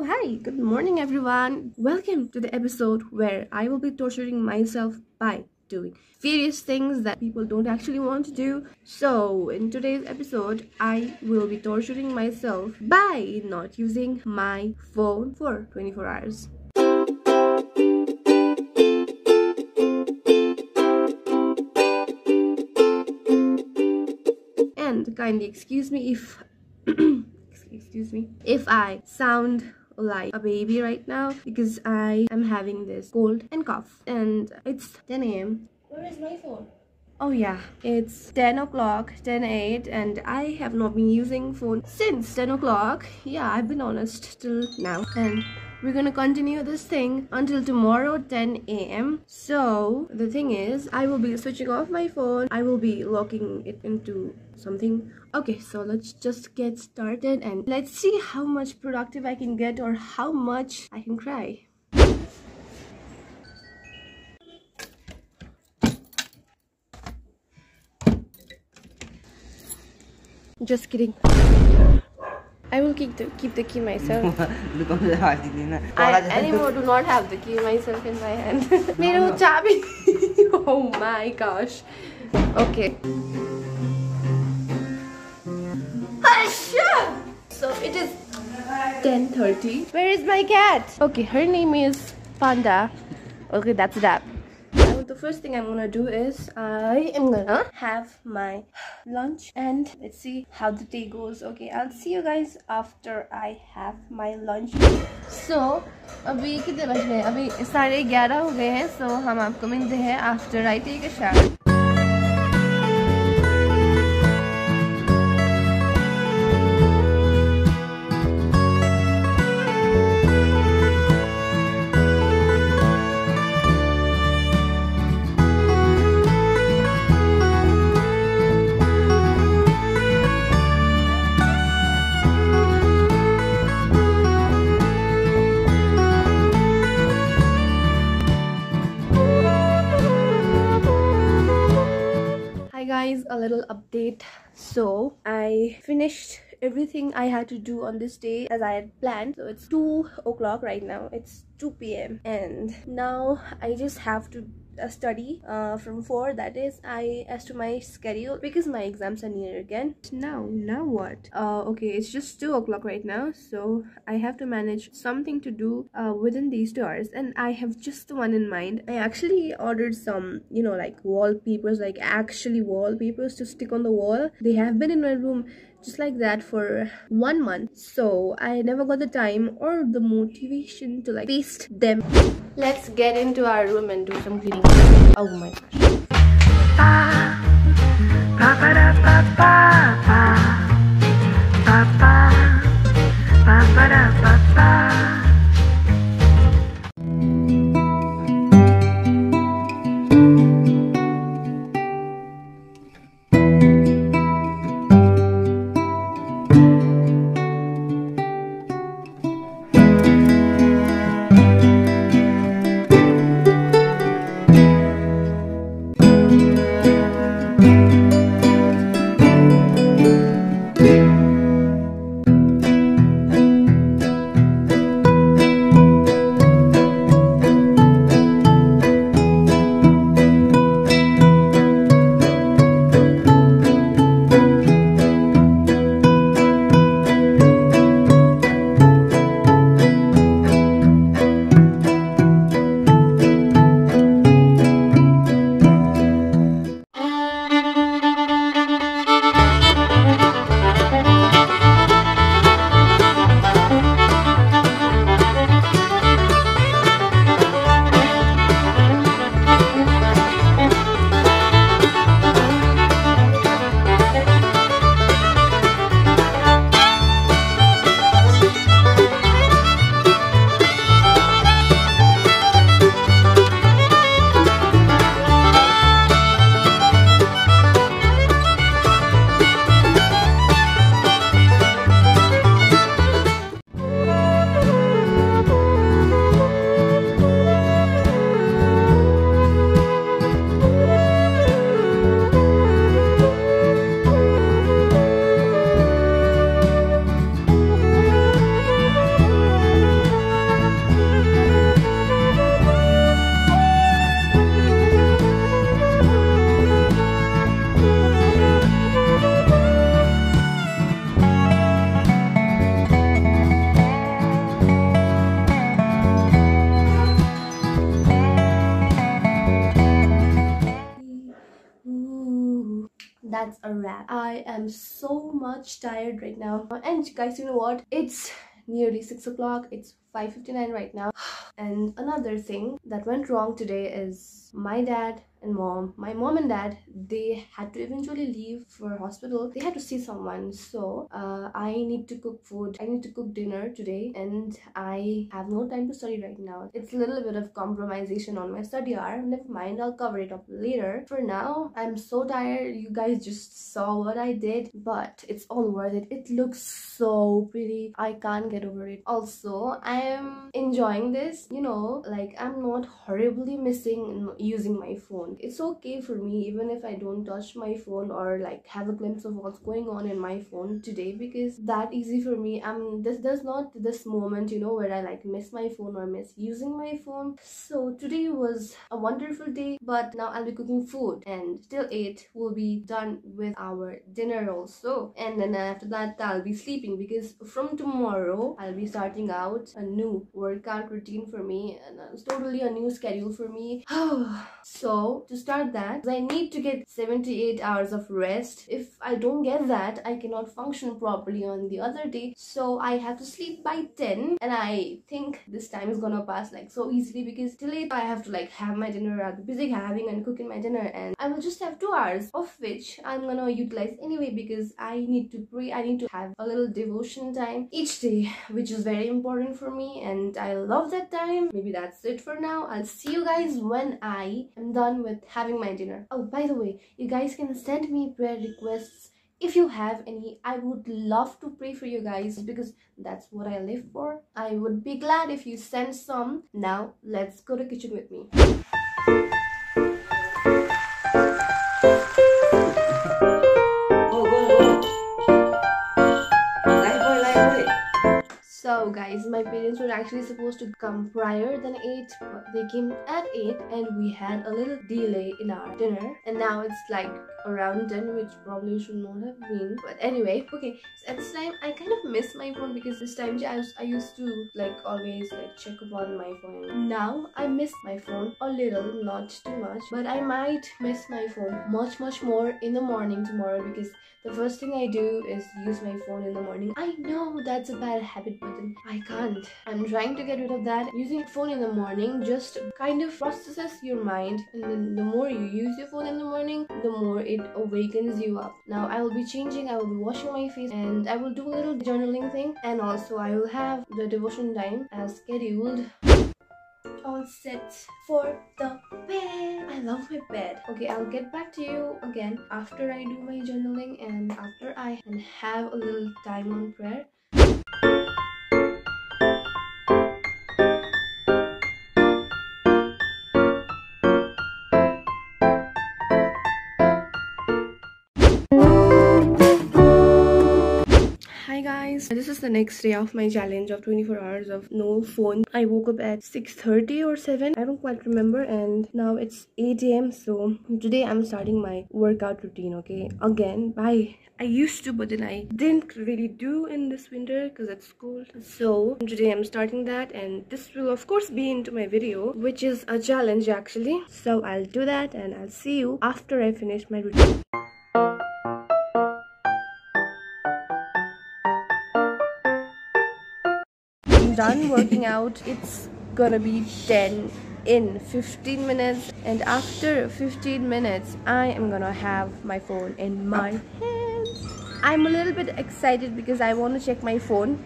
Oh, hi, good morning, everyone. Welcome to the episode where I will be torturing myself by doing various things that people don't actually want to do. So, in today's episode, I will be torturing myself by not using my phone for 24 hours. And kindly excuse me if excuse me if I sound like a baby right now because I am having this cold and cough and it's 10 a.m. Where is my phone? Oh yeah, it's 10 o'clock, 10 8 and I have not been using phone since 10 o'clock. Yeah, I've been honest till now and we're gonna continue this thing until tomorrow 10 a.m so the thing is i will be switching off my phone. I will be locking it into something. Okay so let's just get started and let's see how much productive i can get or how much i can cry. Just kidding I will keep the keep the key myself. I anymore do not have the key myself in my hand. Mero chabi. oh my gosh. Okay. So it is 10:30. Where is my cat? Okay, her name is Panda. Okay, that's that the first thing I'm gonna do is I am gonna have my lunch and let's see how the day goes okay I'll see you guys after I have my lunch so अभी कितने बज गए अभी साढ़े ग्यारह हो गए हैं so हम आपको मिलते हैं after I take a shower little update. So i finished everything i had to do on this day as i had planned. So it's two o'clock right now. It's 2 p.m and now i just have to a study uh, from 4 that is I as to my schedule because my exams are near again. Now now what? Uh, okay it's just 2 o'clock right now so I have to manage something to do uh, within these two hours and I have just one in mind. I actually ordered some you know like wallpapers like actually wallpapers to stick on the wall. They have been in my room just like that for one month. So i never got the time or the motivation to like paste them. Let's get into our room and do some cleaning. Oh my gosh that's a wrap. I am so much tired right now. And guys you know what? It's nearly six o'clock. It's 5:59 right now. And another thing that went wrong today is my dad and mom. My mom and dad they had to eventually leave for hospital. They had to see someone. So uh, i need to cook food. I need to cook dinner today and i have no time to study right now. It's a little bit of compromisation on my study hour. Never mind. I'll cover it up later. For now i'm so tired. You guys just saw what i did but it's all worth it. It looks so pretty. I can't get over it. Also i am enjoying this. You know like i'm not horribly missing using my phone phone. It's okay for me even if i don't touch my phone or like have a glimpse of what's going on in my phone today because that easy for me. I'm this does not this moment you know where i like miss my phone or miss using my phone. So today was a wonderful day but now i'll be cooking food and till 8 we'll be done with our dinner also. And then after that i'll be sleeping because from tomorrow i'll be starting out a new workout routine for me and it's totally a new schedule for me. So to start that. I need to get 78 hours of rest. If i don't get that i cannot function properly on the other day. So i have to sleep by 10 and i think this time is gonna pass like so easily because till late i have to like have my dinner be busy having and cooking my dinner. And i will just have two hours of which i'm gonna utilize anyway because i need to pray i need to have a little devotion time each day which is very important for me. And i love that time. Maybe that's it for now. I'll see you guys when i am done with having my dinner. Oh, by the way, you guys can send me prayer requests if you have any. I would love to pray for you guys because that's what i live for. I would be glad if you send some. Now let's go to kitchen with me So guys, my parents were actually supposed to come prior than 8 but they came at 8 and we had a little delay in our dinner. And now it's like around 10 which probably should not have been but anyway okay so at this time I kind of miss my phone because this time I, was, I used to like always like check upon my phone now I miss my phone a little not too much but I might miss my phone much much more in the morning tomorrow because the first thing I do is use my phone in the morning I know that's a bad habit but I can't. I'm trying to get rid of that. Using phone in the morning just kind of processes your mind and then the more you use your phone in the morning, the more it awakens you up. Now I will be changing, I will be washing my face and I will do a little journaling thing and also I will have the devotion time as scheduled all set for the bed. I love my bed. Okay, I'll get back to you again after I do my journaling and after I have a little time on prayer. This is the next day of my challenge of 24 hours of no phone. I woke up at 6:30 or 7 i don't quite remember and now it's 8 a.m so today i'm starting my workout routine okay? Again bye. I used to but then I didn't really do in this winter because it's cold so today I'm starting that and this will of course be into my video which is a challenge actually. So I'll do that and I'll see you after I finish my routine done working out it's gonna be 10 in 15 minutes. And after 15 minutes I am gonna have my phone in my hands. I'm a little bit excited because I want to check my phone.